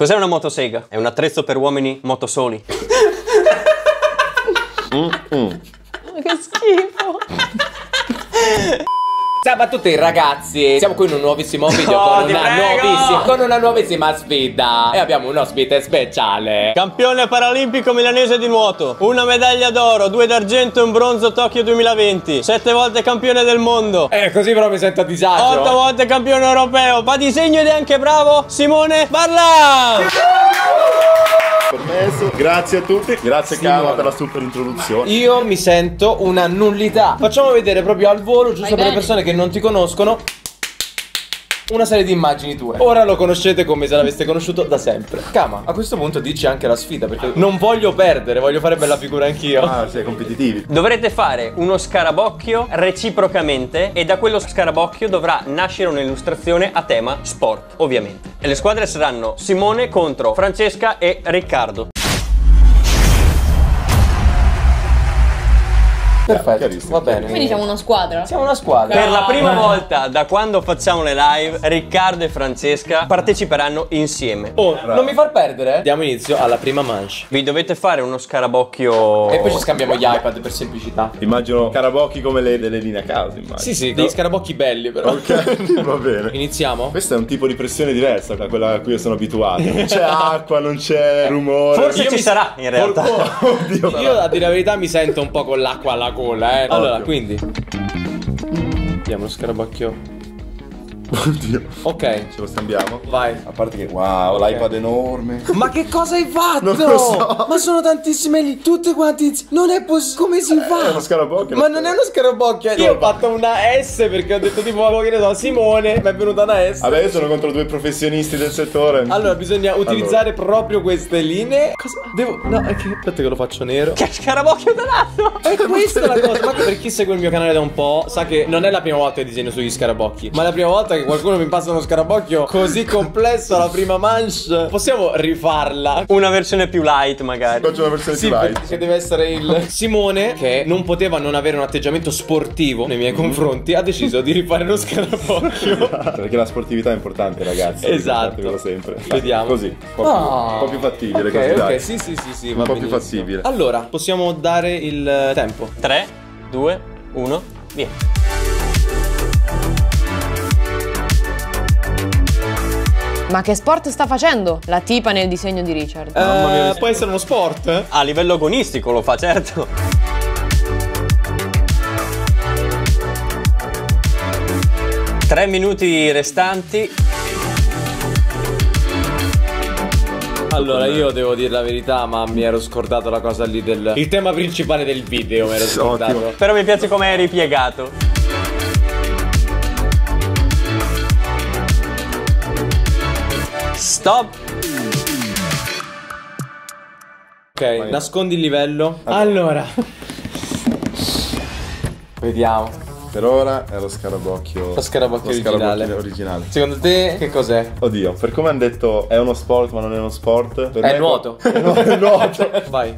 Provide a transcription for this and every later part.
Cos'è una motosega? È un attrezzo per uomini motosoli. Che schifo. Ciao a tutti ragazzi, siamo qui in un nuovissimo video No, con, una nuovissima, con una nuovissima sfida E abbiamo un ospite speciale Campione paralimpico milanese di nuoto. Una medaglia d'oro, due d'argento e un bronzo Tokyo 2020. Sette volte campione del mondo. Eh così però mi sento a disagio Otto volte campione europeo. Va di segno ed è anche bravo Simone Barla. Permesso. Grazie a tutti. Grazie Sì, Cava per la super introduzione. Io mi sento una nullità Facciamo vedere proprio al volo, giusto Vai per le bene. persone che non ti conoscono una serie di immagini tue. Ora lo conoscete come se l'aveste conosciuto da sempre. Kama, a questo punto dici anche la sfida perché non voglio perdere, voglio fare bella figura anch'io. Ah, sì, competitivi. Dovrete fare uno scarabocchio reciprocamente e da quello scarabocchio dovrà nascere un'illustrazione a tema sport, ovviamente. E le squadre saranno Simone contro Francesca e Riccardo. Perfetto, chiarissimo. va bene. Quindi siamo una squadra. Siamo una squadra. Per la prima Eh. volta da quando facciamo le live, Riccardo e Francesca parteciperanno insieme. Oh, non mi far perdere. Diamo inizio alla prima manche. Vi dovete fare uno scarabocchio. E poi ci scambiamo gli iPad per semplicità. Immagino carabocchi come le, delle linee a caso, immagino. Sì, sì, degli scarabocchi belli però. Ok, va bene. Iniziamo? Questo è un tipo di pressione diversa da quella a cui io sono abituato. Non c'è acqua, non c'è rumore. Forse Io ci mi- sarà in realtà. Oh, oddio. Io a dire la verità mi sento un po' con l'acqua alla gola, eh. Allora, Ovvio. quindi. Vediamo lo scarabocchio. Oddio. Ok, Ce lo scambiamo? vai. A parte che, wow, l'iPad è enorme. Ma che cosa hai fatto? Non lo so. Ma sono tantissime lì, tutte quanti. Non è possibile. Come si fa? È uno scarabocchio. Ma non è uno scarabocchio. Io ho fatto una S perché ho detto tipo, che ne so, Simone, mi è venuta una S. Vabbè, io sono contro due professionisti del settore. Allora, bisogna utilizzare proprio queste linee. Cosa? Devo. No, è che. Aspetta che lo faccio nero. Che scarabocchio donato! È questa la cosa. Ma per chi segue il mio canale da un po', sa che non è la prima volta che disegno sugli scarabocchi. Ma è la prima volta che qualcuno mi passa uno scarabocchio così complesso alla prima manche. Possiamo rifarla? Una versione più light, magari. Faccio una versione Sì, più light. perché deve essere il Simone che non poteva non avere un atteggiamento sportivo nei miei confronti, ha deciso di rifare lo scarabocchio. Perché la sportività è importante, ragazzi. Esatto. Sempre. Vediamo. Così. Un po', più, un po' più fattibile ok, così, ok, dai. sì, sì, sì, sì, Un va po' più benissimo. fattibile. Allora, possiamo dare il tempo. 3, 2, 1, via. Ma che sport sta facendo la tipa nel disegno di Richard? Eh, può essere uno sport? A livello agonistico lo fa, certo. Tre minuti restanti. Allora, io devo dire la verità, ma mi ero scordato la cosa lì del. Il tema principale del video, mi ero scordato. Ottimo. Però mi piace come è ripiegato. Stop. Ok, nascondi il livello. Allora. Vediamo. Per ora è lo scarabocchio. Lo scarabocchio originale. originale. Secondo te che cos'è? Oddio, per come hanno detto è uno sport ma non è uno sport. Per È me- nuoto. È nuoto. Vai.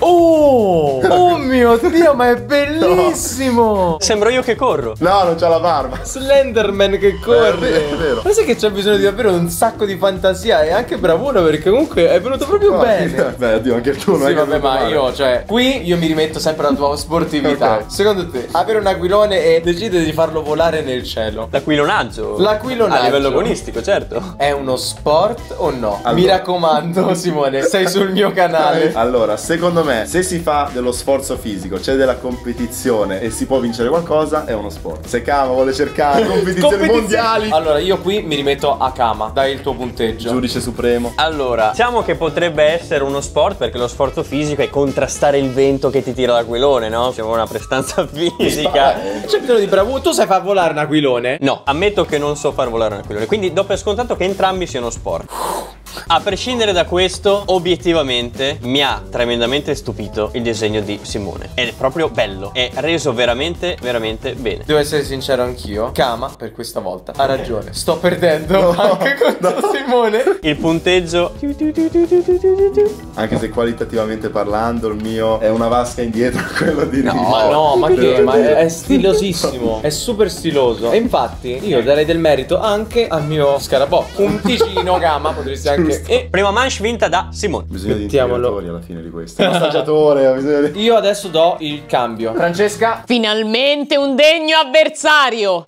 Oh! Oh mio dio, ma è bellissimo! Sembro io che corro. No, non c'ha la barba. Slenderman che Eh, è corre. vero, è vero. Ma sai che c'è bisogno di davvero un sacco di fantasia e anche bravura perché comunque è venuto proprio No, bene. Beh, oddio, anche tu non Sì, vabbè, ma male. io, cioè, qui io mi rimetto sempre alla tua sportività. Ok. Secondo te, avere un aquilone e decidere di farlo volare nel cielo L'aquilonaggio. L'aquilonaggio. A livello agonistico, certo. è uno sport o no? Allora. Mi raccomando, Simone, sei sul mio canale. Allora, secondo me, se si fa dello sforzo fisico, c'è della competizione e si può vincere qualcosa, è uno sport. Se Cava vuole cercare competizioni mondiali, Allora, io qui mi rimetto a Kama. Dai il tuo punteggio. giudice supremo. Allora, diciamo che potrebbe essere uno sport perché lo sforzo fisico è contrastare il vento che ti tira l'aquilone, no? C'è una prestanza fisica. C'è bisogno di bravura. Tu sai far volare un aquilone? No, ammetto che non so far volare un aquilone, quindi do per scontato che entrambi siano sport. A prescindere da questo, obiettivamente mi ha tremendamente stupito il disegno di Simone. Ed è proprio bello, è reso veramente, veramente bene. Devo essere sincero anch'io. Kama, per questa volta, ha ragione. Sto perdendo anche con Simone. Il punteggio Anche se qualitativamente parlando, il mio è una vasca indietro a quello di No, Ma no, ma che? Ma è, è stilosissimo. È super stiloso. E infatti io darei del merito anche al mio scarabocchio. Un ticino Kama, potresti anche che- E prima manche vinta da Simone. Bisogna di Mettiamolo. integratori alla fine di questo. Massaggiatore, di... Io adesso do il cambio. Francesca, Finalmente un degno avversario!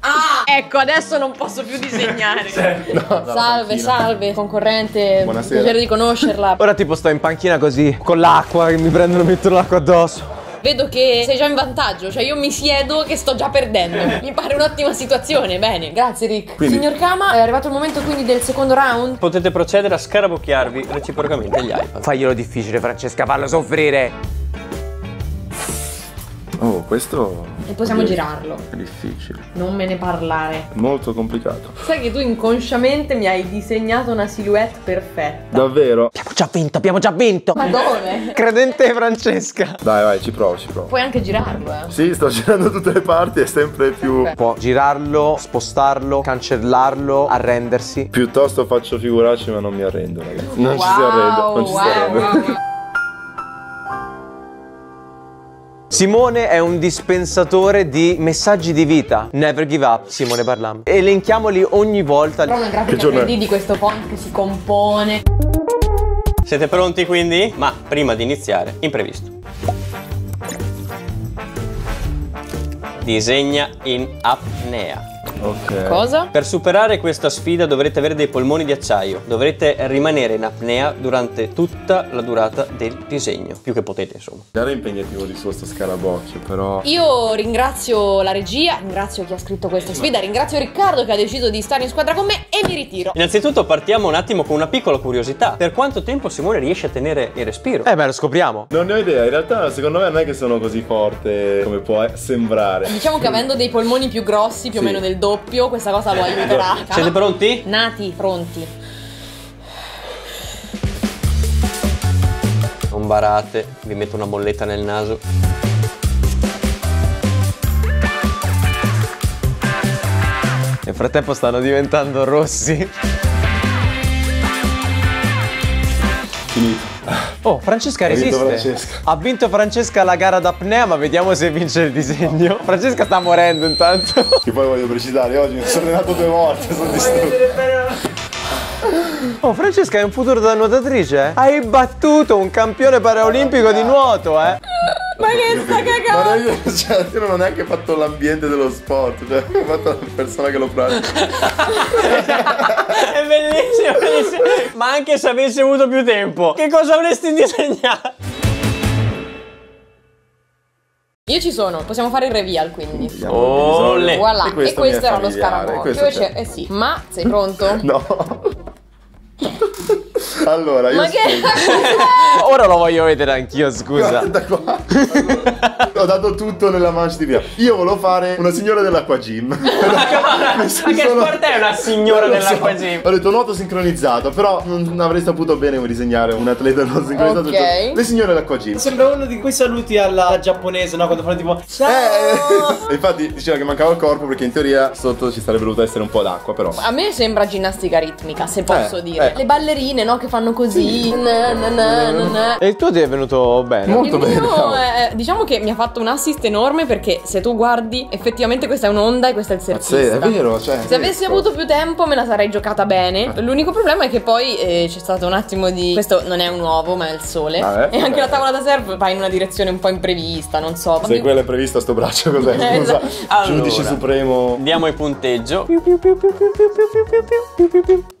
Ah! Ecco, adesso non posso più disegnare. salve, salve, concorrente. Buonasera. Piacere di conoscerla. ora tipo sto in panchina così, con l'acqua che mi prendono e mettono l'acqua addosso. Vedo che sei già in vantaggio, cioè io mi siedo che sto già perdendo. Mi pare un'ottima situazione. Bene, grazie Rick. Quindi- Signor Kama, è arrivato il momento quindi del secondo round. Potete procedere a scarabocchiarvi reciprocamente gli iPad. Faglielo difficile, Francesca, fallo soffrire. Oh, questo E possiamo girarlo. è difficile. Non me ne parlare. Molto complicato. Sai che tu inconsciamente mi hai disegnato una silhouette perfetta. Davvero? Abbiamo già vinto, abbiamo già vinto. Ma dove? Credente Francesca. Dai, vai, ci provo, ci provo. Puoi anche girarlo, eh. Sì, sto girando tutte le parti, è sempre più... Può girarlo, spostarlo, cancellarlo, arrendersi. Piuttosto faccio figuracce, ma non mi arrendo, ragazzi. Non ci si Wow, arrende, non ci si wow, arrende. wow. Simone è un dispensatore di messaggi di vita. Never give up, Simone Parlam. Elenchiamoli ogni volta. Però una grafica giorno è? 3D di questo font che si compone. Siete pronti quindi? Ma prima di iniziare, imprevisto. Disegna in apnea. Ok. Cosa? Per superare questa sfida dovrete avere dei polmoni di acciaio. Dovrete rimanere in apnea durante tutta la durata del disegno. Più che potete, insomma. Era impegnativo di suo sto scarabocchio, però... Io ringrazio la regia, ringrazio chi ha scritto questa sfida, ringrazio Riccardo che ha deciso di stare in squadra con me e mi ritiro. Innanzitutto partiamo un attimo con una piccola curiosità. Per quanto tempo Simone riesce a tenere il respiro? Eh beh, lo scopriamo. Non ne ho idea, in realtà secondo me non è che sono così forte come può sembrare. Diciamo che avendo dei polmoni più grossi, più o Sì. meno del doppio, questa cosa lo aiuterà. Siete pronti? Nati, pronti. Non barate, vi metto una bolletta nel naso. Nel frattempo stanno diventando rossi. Finito. Oh, Francesca Ha vinto resiste. Francesca. Ha vinto Francesca la gara d'apnea, ma vediamo se vince il disegno. Francesca sta morendo intanto. Che poi voglio precisare, oggi mi sono allenato due volte, sono distrutto. Oh, Francesca è un futuro da nuotatrice? eh? Hai battuto un campione paraolimpico di nuoto, eh? Ma che sta Ma cagando? io, cioè, io non ho neanche fatto l'ambiente dello sport, cioè ho fatto la persona che lo pratica. È bellissimo, bellissimo. Ma anche se avessi avuto più tempo, che cosa avresti disegnato? Io ci sono, possiamo fare il reveal quindi. Olè. Voilà, E e questo questo, mi è era lo scarabocchio. questo Invece, eh sì. Ma sei pronto? No. Allora, io Ma che. Ora lo voglio vedere anch'io, scusa. Guarda qua. Ho dato tutto nella manche di via. Io volevo fare una signora dell'acqua gym. Ma che sport è una signora lo so. dell'acqua gym? Ho detto nuoto sincronizzato, però non avrei saputo bene come disegnare un atleta non sincronizzato. Ok. detto, Le signore dell'acqua gym. Sembra uno di quei saluti alla giapponese, no? Quando fanno tipo. Eh, e infatti diceva che mancava il corpo perché in teoria sotto ci sarebbe dovuto essere un po' d'acqua, però. A me sembra ginnastica ritmica, se posso Eh, dire. eh. Le ballerine, no? Che fanno così. Na, na, na, na, E il tuo ti è venuto bene. Molto Il bene. mio è- diciamo che mi ha fatto un assist enorme perché se tu guardi, effettivamente questa è un'onda e questo è il Sì, surfista. è vero, cioè. Se avessi avuto più tempo me la sarei giocata bene. L'unico problema è che poi eh, c'è stato un attimo di. Questo non è un uovo, ma è il sole. Vabbè. e anche la tavola da surf va in una direzione un po' imprevista, non so. Se quello è previsto a sto braccio, cos'è? Eh, Non so. esatto. Giudice Allora. supremo. Diamo il punteggio. Mi Ma dispiace. come? Cos'è? Vai.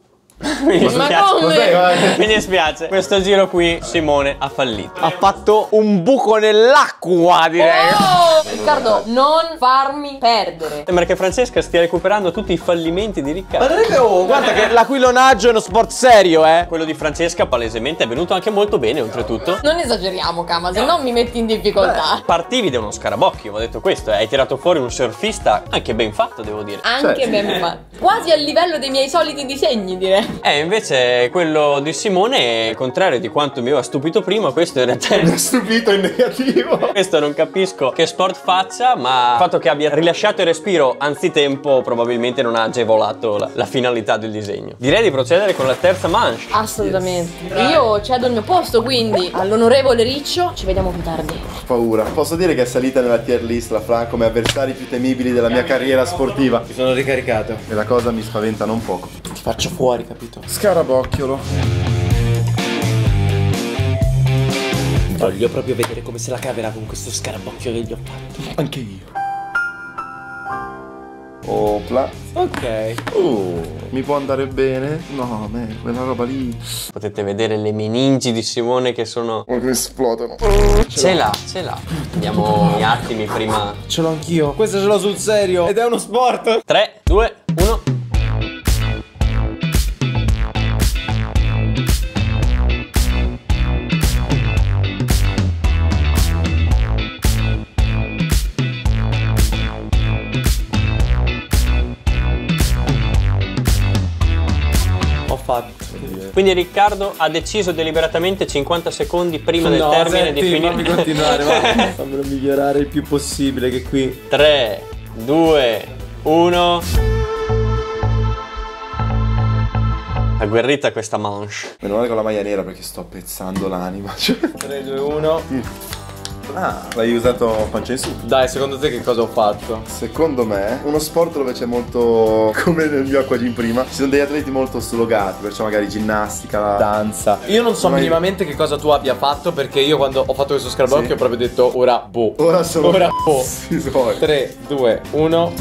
Mi dispiace. Questo giro qui Simone ha fallito. Ha fatto un buco nell'acqua, direi. Oh! Riccardo, non farmi perdere. Sembra che Francesca stia recuperando tutti i fallimenti di Ma Riccardo. che, oh, guarda che l'aquilonaggio è uno sport serio, eh. Quello di Francesca palesemente è venuto anche molto bene, oltretutto. Non esageriamo, Kama, se no mi metti in difficoltà. Partivi da uno scarabocchio, ho detto questo, eh, hai tirato fuori un surfista anche ben fatto, devo dire. Anche Cioè, ben fatto. Quasi al livello dei miei soliti disegni, direi. Eh, invece quello di Simone, al contrario di quanto mi aveva stupito prima, questo in realtà Mi ha stupito in negativo. Questo non capisco che sport faccia, ma il fatto che abbia rilasciato il respiro anzitempo probabilmente non ha agevolato la, la finalità del disegno. Direi di procedere con la terza manche. Assolutamente. Io cedo il mio posto, quindi all'onorevole Riccio, ci vediamo più tardi. Paura. Posso dire che è salita nella tier list la Fran come avversari più temibili della mia carriera sportiva. Mi sono ricaricato. E la cosa mi spaventa non poco. Faccio fuori, capito? Scarabocchiolo. Voglio proprio vedere come se la caverà con questo scarabocchio che gli ho fatto. Anche io. Opla. Ok. Uh, mi può andare bene? No, me, quella roba lì. Potete vedere le meningi di Simone che sono... Ma che esplodono. Ce l'ha, ce l'ha. Andiamo gli attimi prima. Ce l'ho anch'io. Questo ce l'ho sul serio. Ed è uno sport. 3, 2, 1. Fatto. Quindi Riccardo ha deciso deliberatamente 50 secondi prima del no, termine senti, di finire. fammi continuare, va. Fammelo migliorare il più possibile che qui. 3, 2, 1. Agguerrita questa manche. Meno male con la maglia nera perché sto pezzando l'anima. Cioè. 3, 2, 1. Ah, l'hai usato pancia in su. Dai, secondo te che cosa ho fatto? Secondo me, uno sport dove c'è molto, come nel mio acquagym prima, ci sono degli atleti molto slogati, perciò magari ginnastica, Danza. Io non so Ma- minimamente che cosa tu abbia fatto perché io quando ho fatto questo scarabocchio Sì. ho proprio detto ora boh. Ora sono Ora boh. Sì, suoi. 3, 2, 1.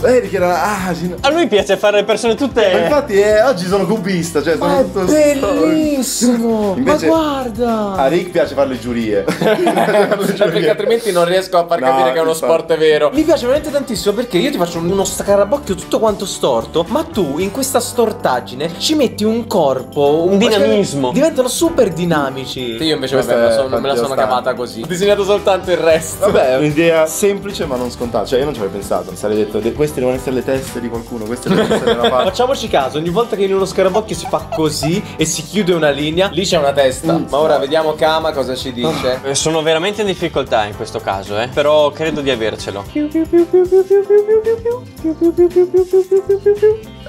Vedi che era. Ah, sì, no. A lui piace fare le persone Ma tutte. infatti eh, oggi sono cubista, cioè sono tutto bellissimo! Invece- Ma guarda! A Rick piace fare le giurie. perché altrimenti non riesco a far No, capire che è uno infatti. sport vero. Mi piace veramente tantissimo perché io ti faccio uno scarabocchio tutto quanto storto, ma tu in questa stortaggine ci metti un corpo, Un dinamismo. Diventano super dinamici. Io invece Questa vabbè, me la sono- me la sono cavata così. Ho disegnato soltanto il resto. Vabbè, è un'idea semplice ma non scontata. Cioè, io non ci avevo pensato. Mi sarei detto, "De- queste devono essere le teste di qualcuno, queste devono essere una parte. Facciamoci caso, ogni volta che in uno scarabocchio si fa così e si chiude una linea, lì c'è una testa. Mm. Ma ora vediamo Kama cosa ci dice. Eh, Sono veramente in difficoltà in questo caso, eh. Però credo di avercelo.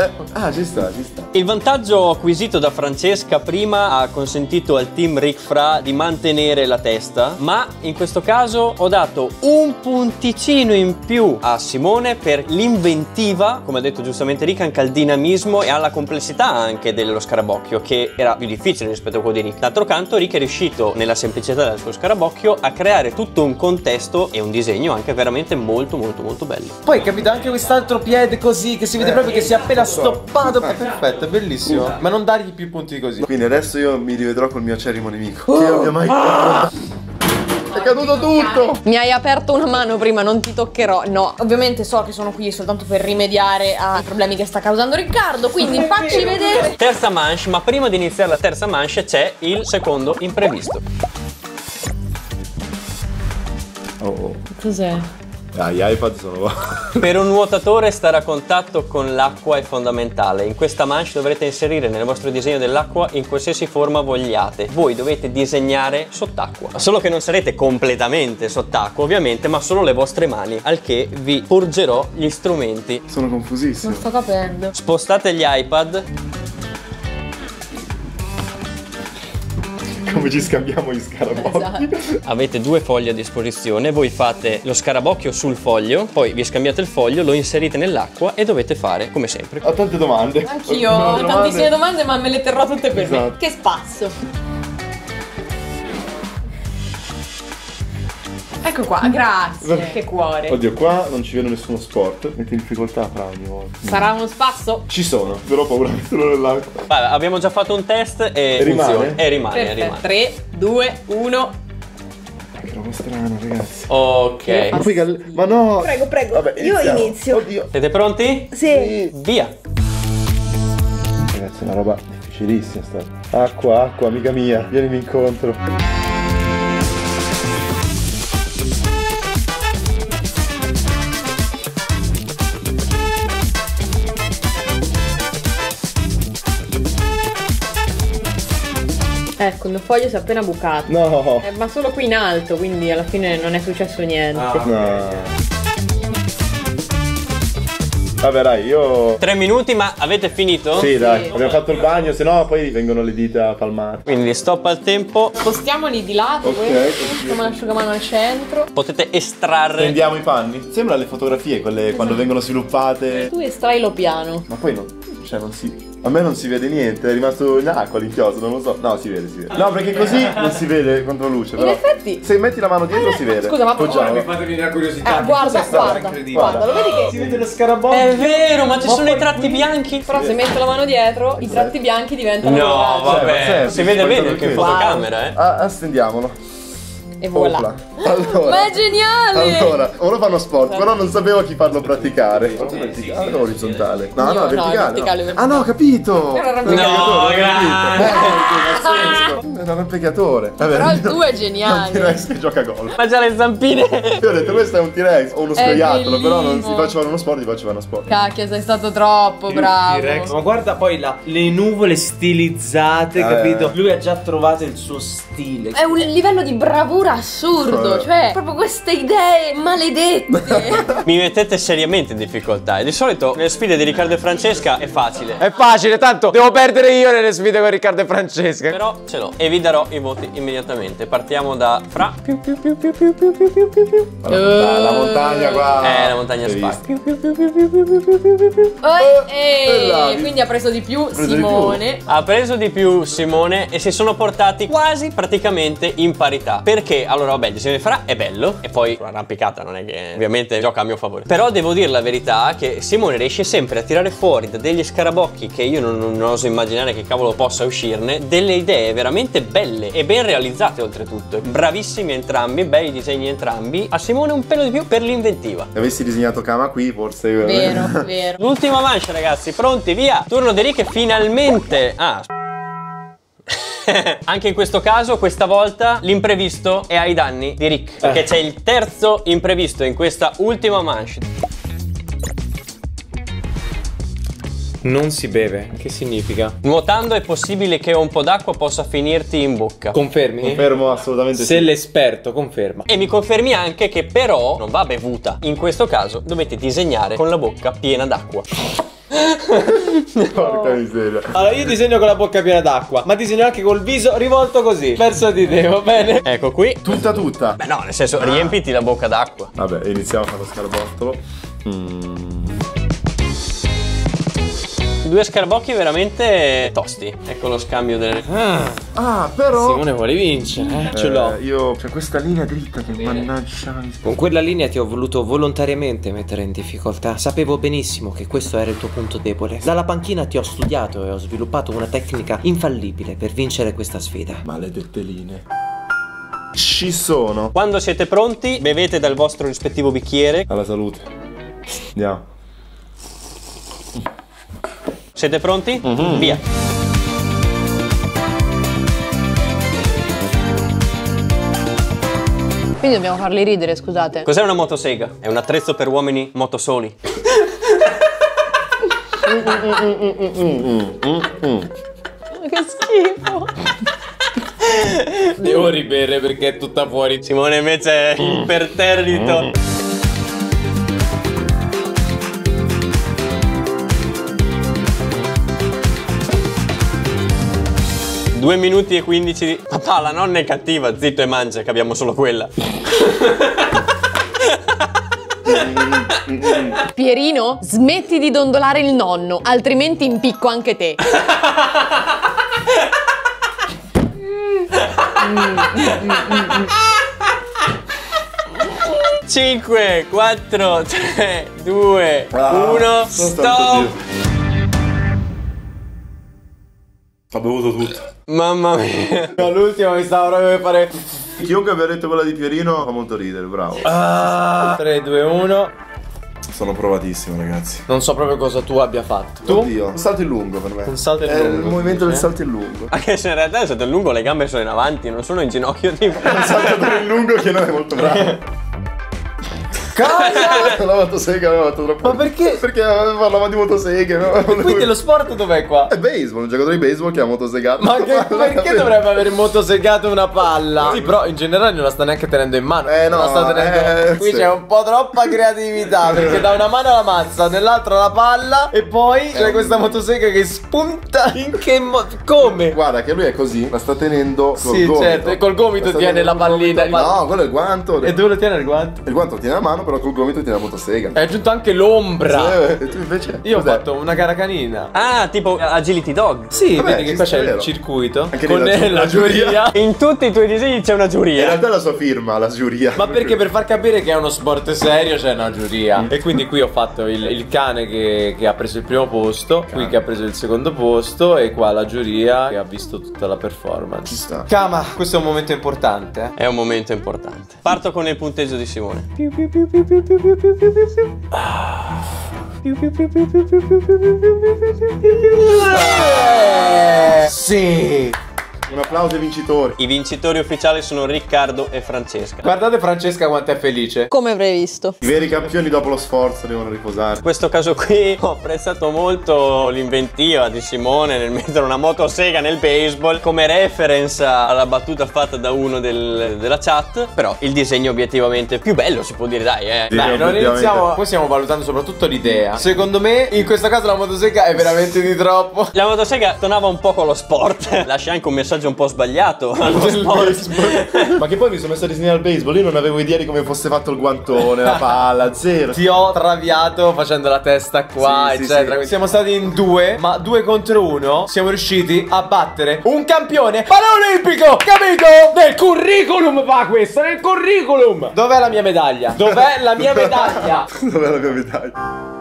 Eh, ah, ci sta, ci sta. Il vantaggio acquisito da Francesca prima ha consentito al team Rick Fra di mantenere la testa, ma in questo caso ho dato un punticino in più a Simone per l'inventiva, come ha detto giustamente Rick, anche al dinamismo e alla complessità anche dello scarabocchio, che era più difficile rispetto a quello di Rick. D'altro canto, Rick è riuscito, nella semplicità del suo scarabocchio, a creare tutto un contesto e un disegno anche veramente molto molto molto belli. Poi capito anche quest'altro piede così che si vede proprio che si è appena stoppato. È perfetto, è bellissimo. Ma non dargli più punti di così. Quindi adesso io mi rivedrò col mio acerrimo nemico. Che non mi ha mai. È caduto tutto! Mi hai aperto una mano prima, non ti toccherò. No, ovviamente so che sono qui soltanto per rimediare ai problemi che sta causando Riccardo, quindi facci vedere. Terza manche, ma prima di iniziare la terza manche c'è il secondo imprevisto. Oh, oh. Cos'è? Ah, gli iPad sono qua. Per un nuotatore stare a contatto con l'acqua è fondamentale. In questa manche dovrete inserire nel vostro disegno dell'acqua in qualsiasi forma vogliate. Voi dovete disegnare sott'acqua. Solo che non sarete completamente sott'acqua, ovviamente, ma solo le vostre mani, al che vi porgerò gli strumenti. Sono confusissimo. Non sto capendo. Spostate gli iPad. Come ci scambiamo gli scarabocchi. Avete due fogli a disposizione, voi fate lo scarabocchio sul foglio, poi vi scambiate il foglio, lo inserite nell'acqua e dovete fare come sempre. Ho tante domande. Anch'io ho tantissime domande, ma me le terrò tutte per me. Esatto. Che spasso. Ecco qua, grazie. Che cuore. Oddio, qua non ci vedo nessuno sport. Metti in difficoltà fra ogni volta. Sarà uno spasso? Ci sono, però ho paura di metterlo nell'acqua. Vabbè, abbiamo già fatto un test e, rimane? funziona. E rimane, Perfetto. rimane. 3, 2, 1. Che roba strana, ragazzi. Ok. Ma poi gal- Ma no! Prego, prego. Vabbè, Io inizio. Oddio. Siete pronti? Sì. Via. Ragazzi, è una roba difficilissima sta. Acqua, acqua, amica mia, vienimi incontro. Ecco, il mio foglio si è appena bucato. No! Eh, ma solo qui in alto, quindi alla fine non è successo niente. No. Vabbè, dai, io. Tre minuti, ma avete finito? Sì, dai, Sì. abbiamo fatto il bagno, se no poi vengono le dita palmate. Quindi stop al tempo. Spostiamoli di lato, Ok, questo, così. mettiamo l'asciugamano al centro. Potete estrarre. Prendiamo i panni. Sembra le fotografie, quelle quando vengono sviluppate. Tu estrailo piano. Ma poi non. cioè non si. A me non si vede niente, è rimasto in acqua l'inchiostro, non lo so. No, si vede, si vede. No, perché così non si vede contro luce. In Però. effetti. Se metti la mano dietro si vede. Scusa, ma Poggiamo. Mi fate venire la curiosità. Eh, guarda, guarda, incredibile. guarda, lo vedi che. Si vede lo scarabocchio. È vero, ma ci sono i tratti bianchi. Però se metto la mano dietro, i tratti bianchi diventano No, vabbè, Cioè, si vede bene anche in fotocamera, eh. Ah, astendiamolo. E voilà. Opla. Allora. Ma è geniale! Allora, ora fanno sport, però non sapevo a chi farlo praticare. Verticale o orizzontale? No, no, no, verticale. no. Ah, no, ho capito. Era No, arrampicatore. Eh, Era l'arrampicatore. Vabbè, Però il no, tuo è è un geniale. T-Rex che gioca a golf. Ma già le zampine. Io ho detto questo è un T-Rex o uno scoiattolo, però non si facevano uno sport, ti facevano uno sport. Cacchio, sei stato troppo bravo. Ma guarda poi la- le nuvole stilizzate, Eh. capito? Lui ha già trovato il suo stile. È un livello di bravura assurdo, Eh. cioè proprio queste idee maledette. Mi mettete seriamente in difficoltà. E di solito le sfide di Riccardo e Francesca è facile. È facile, tanto devo perdere io nelle sfide con Riccardo e Francesca. Però ce l'ho e vi darò i voti immediatamente. Partiamo da Fra. Più, più, più, più, più, più, più, più, più, più. La, la montagna qua. Eh, la montagna Spa. Più, più, più, più, più, più, più, più, più, più, più. Eh, eh, là. quindi ha preso di più preso di Simone. Ha preso di più Simone e si sono portati quasi praticamente in parità. Perché? Allora, vabbè, il disegno di Fra è bello e poi l'arrampicata non è che ovviamente gioca a mio favore. Però devo dire la verità che Simone riesce sempre a tirare fuori da degli scarabocchi che io non, non oso immaginare che cavolo possa uscirne, delle idee veramente belle e ben realizzate oltretutto. Bravissimi entrambi, bei disegni entrambi. A Simone un pelo di più per l'inventiva. Se avessi disegnato Kama qui, forse. Vero, vero. L'ultima mancia, ragazzi, pronti, via! Turno di Rick che finalmente. Ah. Anche in questo caso, questa volta l'imprevisto è ai danni di Rick. Perché c'è il terzo imprevisto in questa ultima manche. Non si beve. Che significa? Nuotando è possibile che un po' d'acqua possa finirti in bocca. Confermi? Confermo assolutamente Se sì. l'esperto conferma. E mi confermi anche che però non va bevuta. In questo caso dovete disegnare con la bocca piena d'acqua. Porca miseria. Allora, io disegno con la bocca piena d'acqua, ma disegno anche col viso rivolto così, verso di te, va bene? Ecco qui. Tutta tutta. Beh no, nel senso, riempiti la bocca d'acqua. Vabbè, iniziamo a fare lo scarbottolo. Mm. Due scarabocchi veramente tosti. Ecco lo scambio delle... Ah, però. Simone vuole vincere, eh? Ce l'ho. Eh, io. C'è questa linea dritta che mannaggia. Con quella linea ti ho voluto volontariamente mettere in difficoltà. Sapevo benissimo che questo era il tuo punto debole. Dalla panchina ti ho studiato e ho sviluppato una tecnica infallibile per vincere questa sfida. Maledette linee. Ci sono. Quando siete pronti, bevete dal vostro rispettivo bicchiere. Alla salute. Andiamo. Siete pronti? Via. Quindi dobbiamo farli ridere, scusate. Cos'è una motosega? È un attrezzo per uomini motosoli. Che schifo. Devo ribere perché è tutta fuori. Simone invece è imperterrito. Due minuti e 15 di... Papà, la nonna è cattiva, zitto e mangia, che abbiamo solo quella. Pierino, smetti di dondolare il nonno, altrimenti impicco anche te. 5, 4, 3, 2, Ah, 1, sono stop! Ho bevuto tutto. Mamma mia. No, l'ultimo mi stava proprio per fare. Chiunque abbia detto quella di Pierino fa molto ridere, bravo. Ah, 3, 2, 1. Sono provatissimo, ragazzi. Non so proprio cosa tu abbia fatto. Tu? Oddio, un salto in lungo per me. Un salto in È lungo, il movimento del salto in lungo. Anche se in realtà il lungo le gambe sono in avanti, non sono in ginocchio tipo. Un salto in lungo che non è molto bravo. Cosa? la motosega aveva fatto troppo. Ma perché? Perché parlava di motoseghe. no? Quindi lo sport dov'è qua? È baseball, un giocatore di baseball che ha motosegato. Ma che, perché dovrebbe aver motosegato una palla? Sì, però in generale non la sta neanche tenendo in mano. Eh, no, La sta tenendo... eh, Qui sì. c'è un po' troppa creatività. Perché da una mano la mazza, nell'altra la palla. E poi c'è questa motosega che spunta. In che modo? Come? Guarda che lui è così, la sta tenendo col Sì, gomito. certo, e col gomito La tiene la col gomito. pallina. No, quello è il guanto. E dove lo tiene il guanto? Il guanto lo tiene a mano, strano, però col gomito tiene la motosega. È aggiunto anche l'ombra. Eh, e tu invece? Io ho Cos'è? fatto una gara canina. Ah, tipo Agility Dog. Sì, Vabbè, vedi che ci qua c'è vero. il circuito Anche lì con la giu- la la giuria. giuria. In tutti i tuoi disegni c'è una In giuria. realtà è la sua firma, la giuria. Ma perché per far capire che è uno sport serio c'è una giuria. E quindi qui ho fatto il, il cane che, che ha preso il primo posto, qui che ha preso il secondo posto e qua la giuria che ha visto tutta la Ci performance. sta. Kama, questo è un momento importante. eh. È un momento importante. Parto con il punteggio di Simone. Eh, sì. Un applauso ai vincitori. I vincitori ufficiali sono Riccardo e Francesca. Guardate Francesca quanto è felice. Come previsto. I veri campioni dopo lo sforzo devono riposare. In questo caso qui ho apprezzato molto l'inventiva di Simone nel mettere una motosega nel baseball come reference alla battuta fatta da uno del- della chat. Però il disegno obiettivamente più bello si può dire, dai, eh. Sì. Dai, non iniziamo. Poi stiamo valutando soprattutto l'idea. Secondo me, in questo caso la motosega è veramente di troppo. La motosega tonava un po' con lo sport. Lascia anche un messaggio un po' sbagliato allo sport. Ma che poi mi sono messo a disegnare il baseball. Io non avevo idea di come fosse fatto il guantone, la palla, zero. Ti ho traviato facendo la testa qua, Sì, sì, eccetera. sì. Siamo stati in due, ma due contro uno. Siamo riusciti a battere un campione paraolimpico, capito? Nel curriculum va questo, nel curriculum. Dov'è la mia medaglia? Dov'è la mia medaglia? Dov'è la mia medaglia?